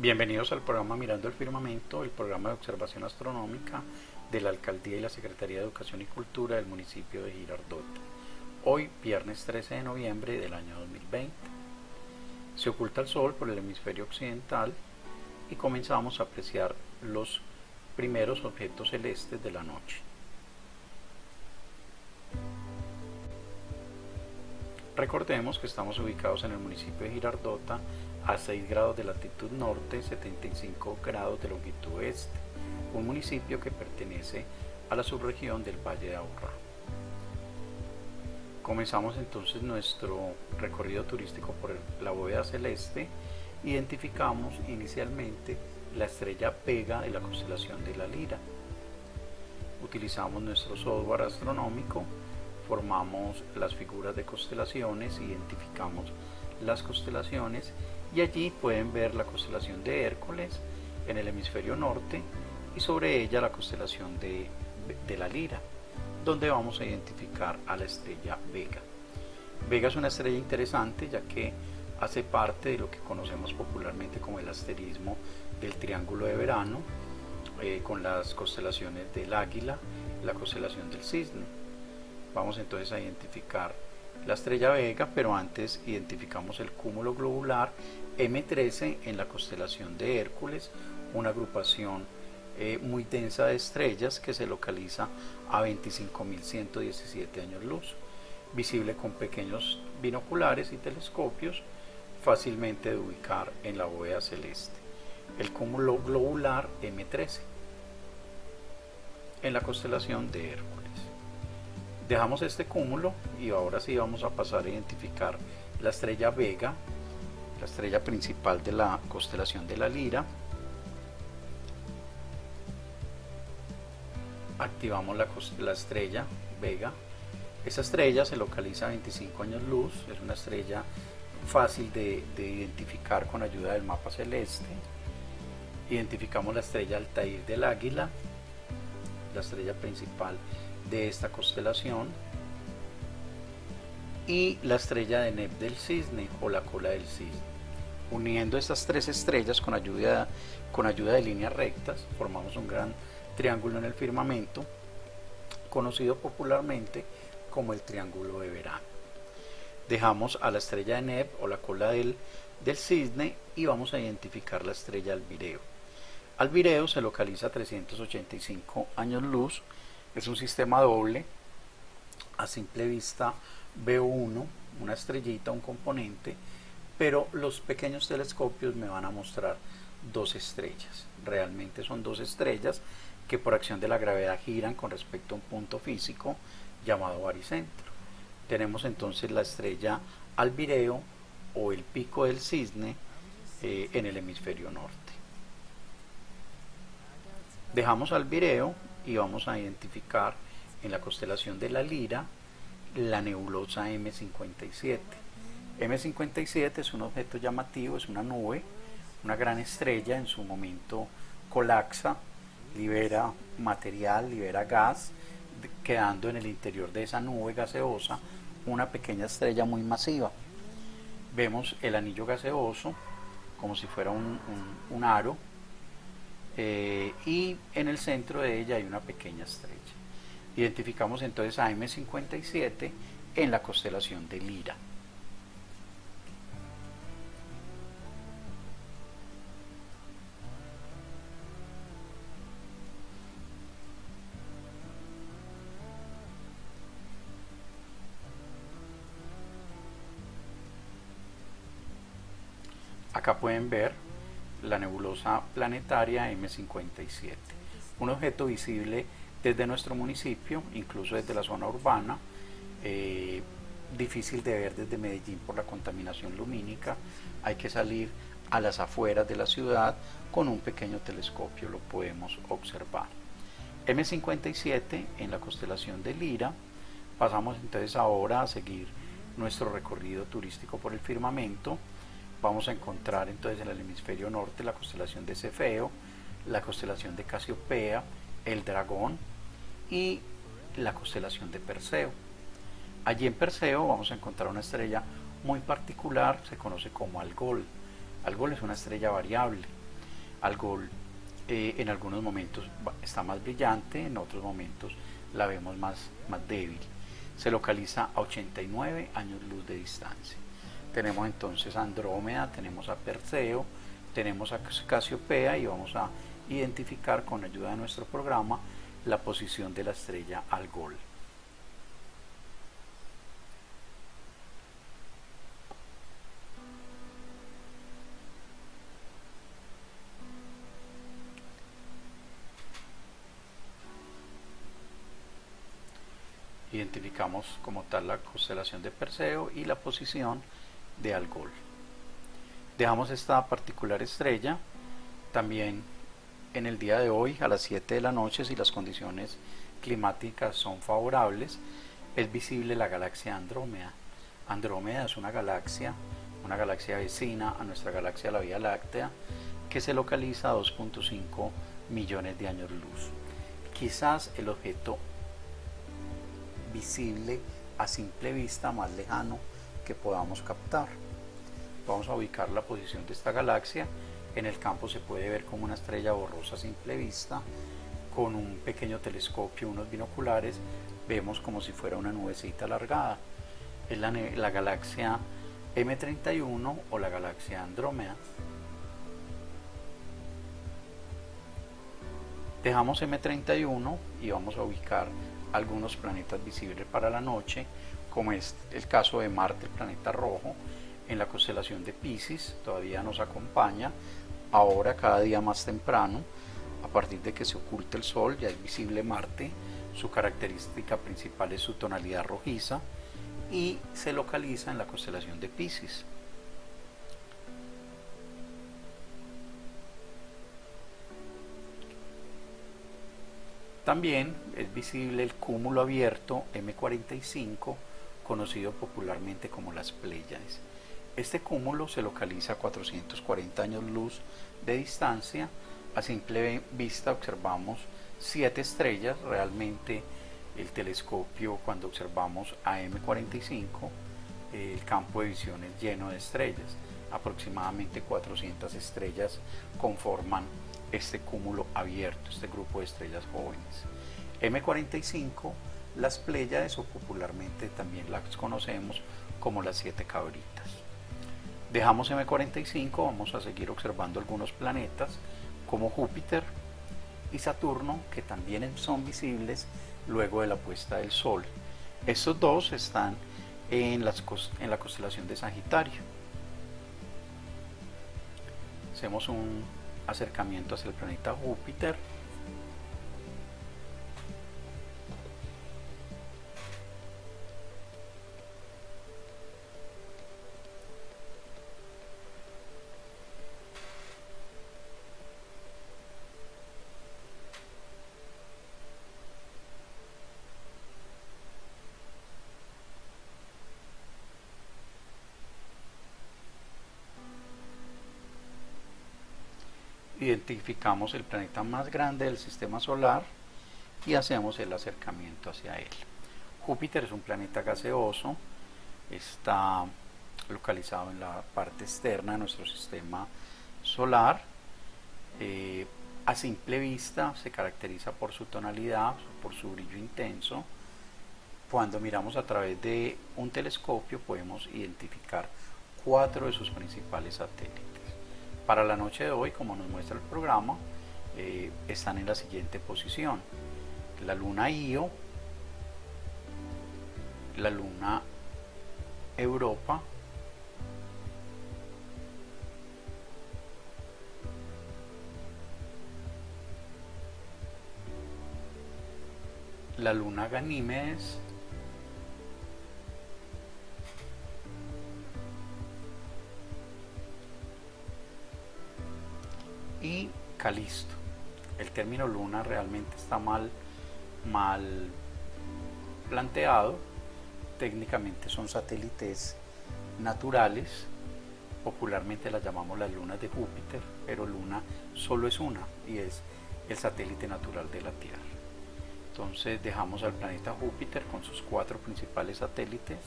Bienvenidos al programa Mirando el Firmamento, el programa de observación astronómica de la Alcaldía y la Secretaría de Educación y Cultura del municipio de Girardot. Hoy, viernes 13 de noviembre del año 2020. Se oculta el sol por el hemisferio occidental y comenzamos a apreciar los primeros objetos celestes de la noche. Recordemos que estamos ubicados en el municipio de Girardota a 6 grados de latitud norte, 75 grados de longitud este, un municipio que pertenece a la subregión del Valle de Aburrá. Comenzamos entonces nuestro recorrido turístico por la bóveda celeste. Identificamos inicialmente la estrella Vega de la constelación de la Lira. Utilizamos nuestro software astronómico formamos las figuras de constelaciones, identificamos las constelaciones y allí pueden ver la constelación de Hércules en el hemisferio norte y sobre ella la constelación de, la Lira, donde vamos a identificar a la estrella Vega. Vega es una estrella interesante ya que hace parte de lo que conocemos popularmente como el asterismo del triángulo de verano, eh, con las constelaciones del águila, la constelación del cisne. Vamos entonces a identificar la estrella Vega, pero antes identificamos el cúmulo globular M13 en la constelación de Hércules, una agrupación eh, muy densa de estrellas que se localiza a 25.117 años luz, visible con pequeños binoculares y telescopios, fácilmente de ubicar en la bóveda celeste. El cúmulo globular M13 en la constelación de Hércules. Dejamos este cúmulo y ahora sí vamos a pasar a identificar la estrella Vega, la estrella principal de la constelación de la Lira. Activamos la, estrella Vega. Esa estrella se localiza a 25 años luz, es una estrella fácil de, de identificar con ayuda del mapa celeste. Identificamos la estrella Altair del Águila, la estrella principal de esta constelación y la estrella de Neb del cisne o la cola del cisne. Uniendo estas tres estrellas con ayuda, con ayuda de líneas rectas, formamos un gran triángulo en el firmamento, conocido popularmente como el triángulo de verano. Dejamos a la estrella de Neb o la cola del, del cisne y vamos a identificar la estrella Albireo. Albireo se localiza a 385 años luz es un sistema doble. A simple vista veo uno, una estrellita, un componente, pero los pequeños telescopios me van a mostrar dos estrellas. Realmente son dos estrellas que por acción de la gravedad giran con respecto a un punto físico llamado baricentro. Tenemos entonces la estrella Albireo o el pico del cisne eh, en el hemisferio norte. Dejamos Albireo y vamos a identificar en la constelación de la Lira la nebulosa M57. M57 es un objeto llamativo, es una nube, una gran estrella, en su momento colapsa, libera material, libera gas, quedando en el interior de esa nube gaseosa una pequeña estrella muy masiva. Vemos el anillo gaseoso como si fuera un, aro eh, y en el centro de ella hay una pequeña estrella. Identificamos entonces a M57 en la constelación de Lira. Acá pueden ver la nebulosa planetaria M57, un objeto visible desde nuestro municipio, incluso desde la zona urbana, eh, difícil de ver desde Medellín por la contaminación lumínica, hay que salir a las afueras de la ciudad con un pequeño telescopio, lo podemos observar. M57 en la constelación de Lira, pasamos entonces ahora a seguir nuestro recorrido turístico por el firmamento, vamos a encontrar entonces en el hemisferio norte la constelación de Cefeo, la constelación de Casiopea, el dragón y la constelación de Perseo. Allí en Perseo vamos a encontrar una estrella muy particular, se conoce como Algol. Algol es una estrella variable. Algol eh, en algunos momentos está más brillante, en otros momentos la vemos más, más débil. Se localiza a 89 años luz de distancia. Tenemos entonces a Andrómeda, tenemos a Perseo, tenemos a Casiopea y vamos a identificar con ayuda de nuestro programa la posición de la estrella Algol. identificamos como tal la constelación de Perseo y la posición de Algol. Dejamos esta particular estrella también en el día de hoy a las 7 de la noche si las condiciones climáticas son favorables es visible la galaxia Andrómeda. Andrómeda es una galaxia, una galaxia vecina a nuestra galaxia la Vía Láctea que se localiza a 2.5 millones de años luz. Quizás el objeto visible a simple vista más lejano que podamos captar. Vamos a ubicar la posición de esta galaxia. En el campo se puede ver como una estrella borrosa a simple vista. Con un pequeño telescopio, unos binoculares, vemos como si fuera una nubecita alargada. Es la, la galaxia M31 o la galaxia Andrómeda. Dejamos M31 y vamos a ubicar algunos planetas visibles para la noche, como es el caso de Marte, el planeta rojo, en la constelación de Pisces, todavía nos acompaña, ahora cada día más temprano, a partir de que se oculte el Sol, ya es visible Marte, su característica principal es su tonalidad rojiza y se localiza en la constelación de Pisces. También es visible el cúmulo abierto M45, conocido popularmente como las Pléyades. Este cúmulo se localiza a 440 años luz de distancia. A simple vista observamos siete estrellas. Realmente el telescopio cuando observamos a M45 el campo de visión es lleno de estrellas. Aproximadamente 400 estrellas conforman este cúmulo abierto, este grupo de estrellas jóvenes. M45, las Pléyades o popularmente también las conocemos como las siete cabritas. Dejamos M45, vamos a seguir observando algunos planetas como Júpiter y Saturno que también son visibles luego de la puesta del Sol. Estos dos están en, en la constelación de Sagitario. Hacemos un acercamiento hacia el planeta Júpiter. Identificamos el planeta más grande del sistema solar y hacemos el acercamiento hacia él. Júpiter es un planeta gaseoso, está localizado en la parte externa de nuestro sistema solar. Eh, a simple vista se caracteriza por su tonalidad, por su brillo intenso. Cuando miramos a través de un telescopio podemos identificar cuatro de sus principales satélites. Para la noche de hoy, como nos muestra el programa, eh, están en la siguiente posición. La luna Io, la luna Europa, la luna Ganímedes, Calisto. El término luna realmente está mal, mal planteado. Técnicamente son satélites naturales. Popularmente las llamamos las lunas de Júpiter, pero luna solo es una y es el satélite natural de la Tierra. Entonces dejamos al planeta Júpiter con sus cuatro principales satélites,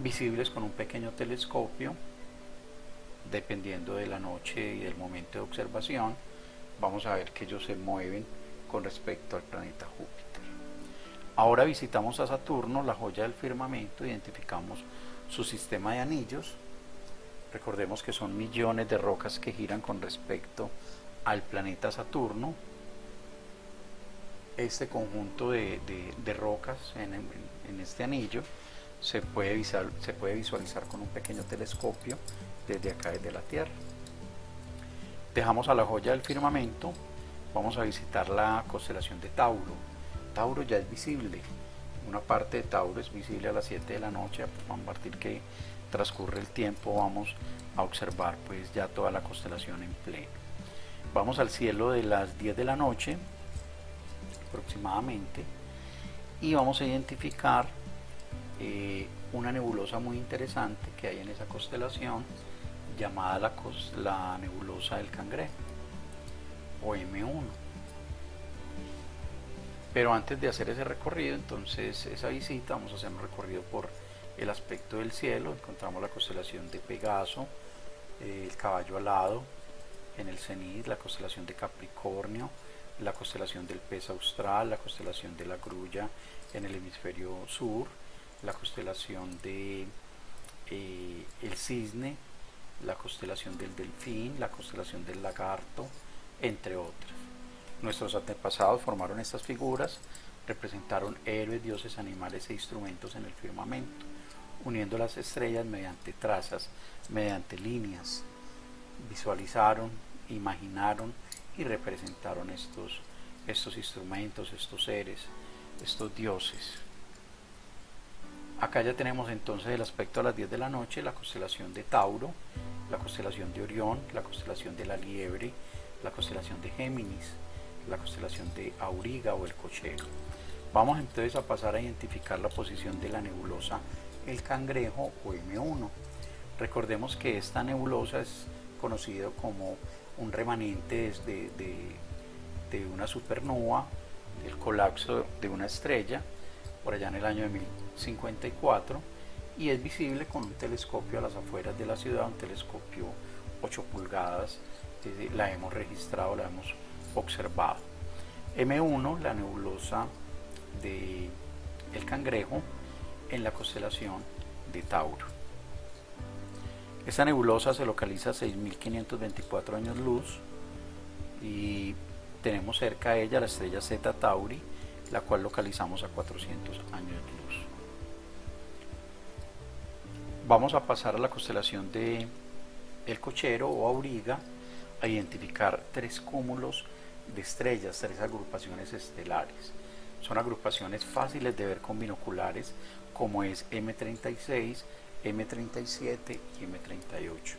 visibles con un pequeño telescopio dependiendo de la noche y del momento de observación, vamos a ver que ellos se mueven con respecto al planeta Júpiter. Ahora visitamos a Saturno, la joya del firmamento, identificamos su sistema de anillos. Recordemos que son millones de rocas que giran con respecto al planeta Saturno. Este conjunto de, rocas en, este anillo se puede, se puede visualizar con un pequeño telescopio desde acá, desde la Tierra. Dejamos a la joya del firmamento, vamos a visitar la constelación de Tauro. Tauro ya es visible, una parte de Tauro es visible a las 7 de la noche, a partir que transcurre el tiempo vamos a observar pues ya toda la constelación en pleno. Vamos al cielo de las 10 de la noche aproximadamente y vamos a identificar eh, una nebulosa muy interesante que hay en esa constelación llamada la, nebulosa del cangrejo o M1 pero antes de hacer ese recorrido, entonces esa visita, vamos a hacer un recorrido por el aspecto del cielo. Encontramos la constelación de Pegaso, eh, el caballo alado en el cenit, la constelación de Capricornio, la constelación del pez austral, la constelación de la grulla en el hemisferio sur, la constelación de eh, el cisne, la constelación del delfín, la constelación del lagarto, entre otras. Nuestros antepasados formaron estas figuras, representaron héroes, dioses, animales e instrumentos en el firmamento, uniendo las estrellas mediante trazas, mediante líneas. Visualizaron, imaginaron y representaron estos, estos instrumentos, estos seres, estos dioses. Acá ya tenemos entonces el aspecto a las 10 de la noche, la constelación de Tauro, la constelación de Orión, la constelación de la Liebre, la constelación de Géminis, la constelación de Auriga o el Cochero. Vamos entonces a pasar a identificar la posición de la nebulosa El Cangrejo o M1. Recordemos que esta nebulosa es conocido como un remanente de, de, una supernova, el colapso de una estrella, por allá en el año de 1054, y es visible con un telescopio a las afueras de la ciudad, un telescopio 8 pulgadas, la hemos registrado, la hemos observado. M1, la nebulosa de cangrejo en la constelación de Tauro. Esta nebulosa se localiza a 6.524 años luz y tenemos cerca de ella la estrella Zeta Tauri, la cual localizamos a 400 años luz. Vamos a pasar a la constelación de el cochero o auriga a identificar tres cúmulos de estrellas, tres agrupaciones estelares. Son agrupaciones fáciles de ver con binoculares como es M36, M37 y M38.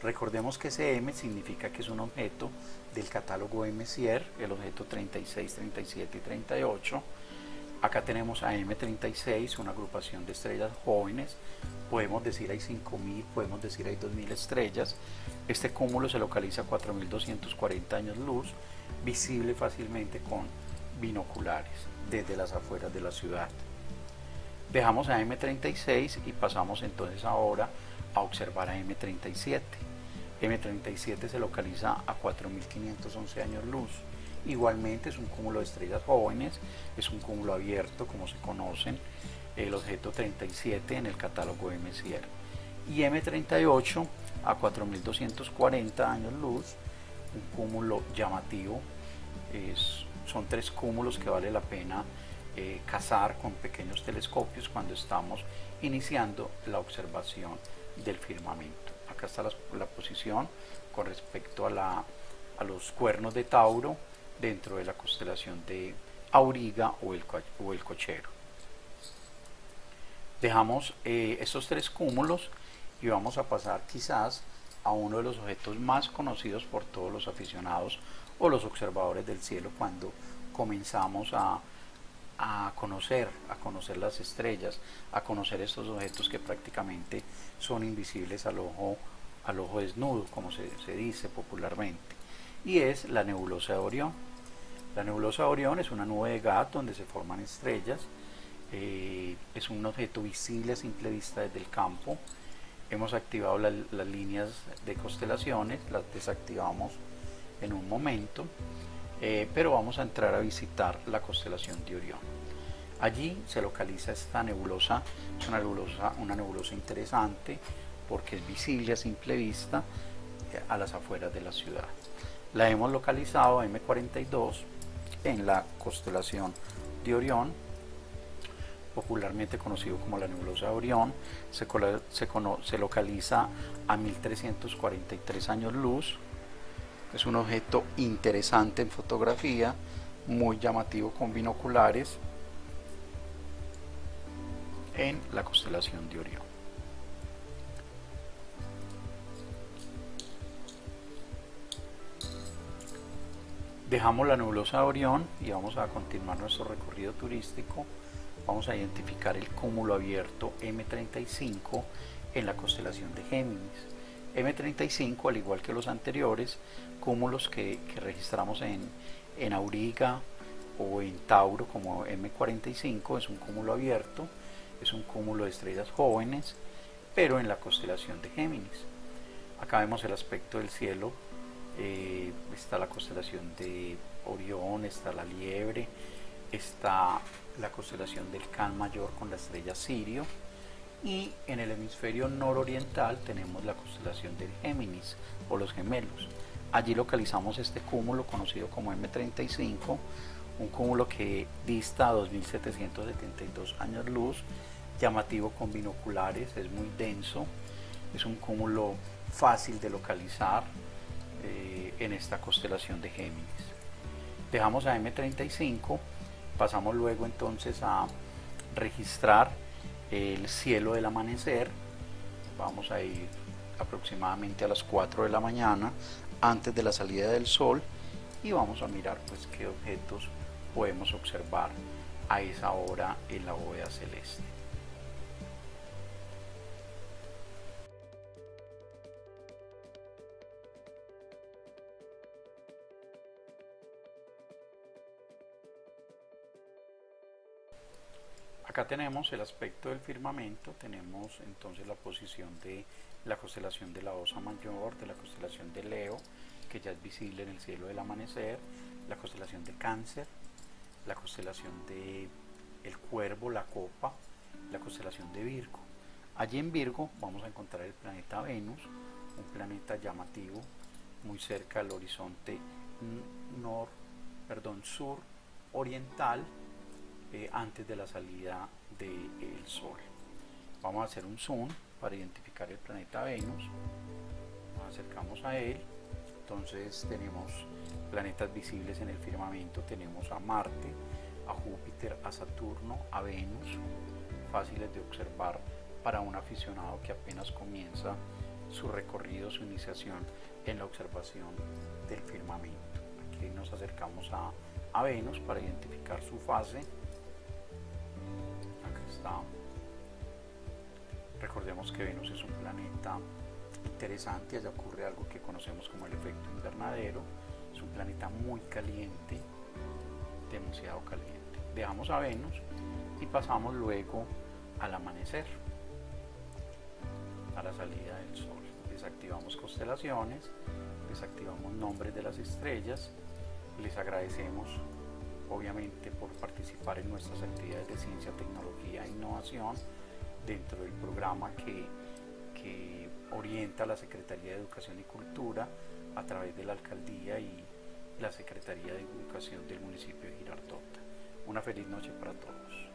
Recordemos que ese M significa que es un objeto del catálogo MCR, el objeto 36, 37 y 38. Acá tenemos a M36, una agrupación de estrellas jóvenes. Podemos decir hay 5000, podemos decir hay 2000 estrellas. Este cúmulo se localiza a 4240 años luz visible fácilmente con binoculares desde las afueras de la ciudad. Dejamos a M36 y pasamos entonces ahora a observar a M37. M37 se localiza a 4511 años luz. Igualmente es un cúmulo de estrellas jóvenes, es un cúmulo abierto como se conocen, el objeto 37 en el catálogo MCR. Y M38 a 4240 años luz, un cúmulo llamativo. son tres cúmulos que vale la pena eh, cazar con pequeños telescopios cuando estamos iniciando la observación del firmamento. Acá está la, posición con respecto a, la, a, los cuernos de Tauro dentro de la constelación de Auriga o el, o el Cochero. Dejamos eh, estos tres cúmulos y vamos a pasar quizás a uno de los objetos más conocidos por todos los aficionados o los observadores del cielo cuando comenzamos a, conocer, a conocer las estrellas, a conocer estos objetos que prácticamente son invisibles al ojo, al ojo desnudo, como se, dice popularmente, y es la nebulosa de Orión. La nebulosa de Orión es una nube de gas donde se forman estrellas, eh, es un objeto visible a simple vista desde el campo, hemos activado las líneas de constelaciones, las desactivamos en un momento, eh, pero vamos a entrar a visitar la constelación de Orión. Allí se localiza esta nebulosa, es una nebulosa, una nebulosa interesante porque es visible a simple vista eh, a las afueras de la ciudad. La hemos localizado M42 en la constelación de Orión, popularmente conocido como la nebulosa de Orión, se, se, localiza a 1343 años luz. Es un objeto interesante en fotografía, muy llamativo con binoculares en la constelación de Orión. Dejamos la nebulosa de Orión y vamos a continuar nuestro recorrido turístico. Vamos a identificar el cúmulo abierto M35 en la constelación de Géminis. M35, al igual que los anteriores, cúmulos que, registramos en, en Auriga o en Tauro como M45, es un cúmulo abierto, es un cúmulo de estrellas jóvenes, pero en la constelación de Géminis. Acá vemos el aspecto del cielo eh, está la constelación de Orión, está la Liebre, está la constelación del Can Mayor con la estrella Sirio y en el hemisferio nororiental tenemos la constelación del Géminis o los gemelos. Allí localizamos este cúmulo conocido como M35, un cúmulo que dista a 2772 años luz, llamativo con binoculares, es muy denso, es un cúmulo fácil de localizar, eh, en esta constelación de Géminis. Dejamos a M35, pasamos luego entonces a registrar el cielo del amanecer. Vamos a ir aproximadamente a las 4 de la mañana antes de la salida del sol y vamos a mirar pues qué objetos podemos observar a esa hora en la bóveda celeste. Acá tenemos el aspecto del firmamento, tenemos entonces la posición de la constelación de la Osa Mayor, de la constelación de Leo, que ya es visible en el cielo del amanecer, la constelación de Cáncer, la constelación de el Cuervo, la Copa, la constelación de Virgo. Allí en Virgo vamos a encontrar el planeta Venus, un planeta llamativo muy cerca del horizonte nor, perdón, sur oriental eh, antes de la salida del Sol. Vamos a hacer un zoom para identificar el planeta Venus. Nos acercamos a él. Entonces tenemos planetas visibles en el firmamento. Tenemos a Marte, a Júpiter, a Saturno, a Venus. Fáciles de observar para un aficionado que apenas comienza su recorrido, su iniciación en la observación del firmamento. Aquí nos acercamos a, a Venus para identificar su fase Recordemos que Venus es un planeta interesante, allá ocurre algo que conocemos como el efecto invernadero, es un planeta muy caliente, demasiado caliente. Dejamos a Venus y pasamos luego al amanecer, a la salida del sol. Desactivamos constelaciones, desactivamos nombres de las estrellas, les agradecemos obviamente por participar en nuestras actividades de ciencia, tecnología e innovación dentro del programa que, que orienta la Secretaría de Educación y Cultura a través de la Alcaldía y la Secretaría de Educación del municipio de Girardota. Una feliz noche para todos.